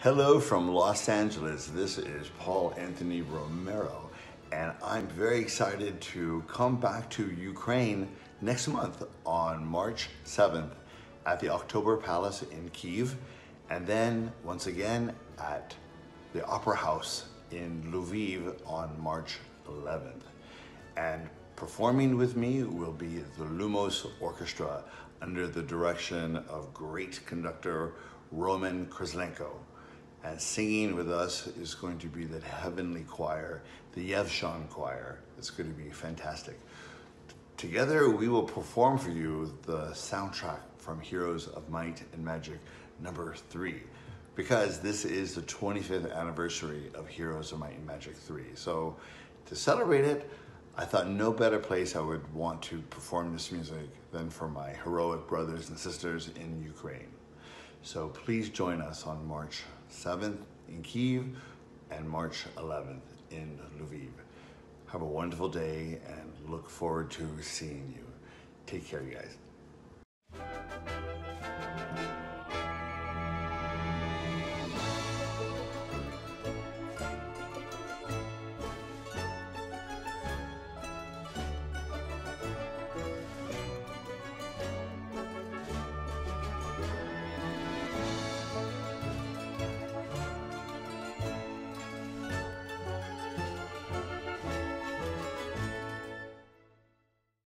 Hello from Los Angeles. This is Paul Anthony Romero, and I'm very excited to come back to Ukraine next month on March 7th at the October Palace in Kiev, and then once again at the Opera House in Lviv on March 11th. And performing with me will be the Lumos Orchestra under the direction of great conductor Roman Kraslenko. And singing with us is going to be the Heavenly Choir, the Yevshon Choir. It's going to be fantastic. Together, we will perform for you the soundtrack from Heroes of Might and Magic number three, because this is the 25th anniversary of Heroes of Might and Magic 3. So, to celebrate it, I thought no better place I would want to perform this music than for my heroic brothers and sisters in Ukraine. So please join us on March 7th in Kiev and March 11th in Lviv. Have a wonderful day and look forward to seeing you. Take care, you guys.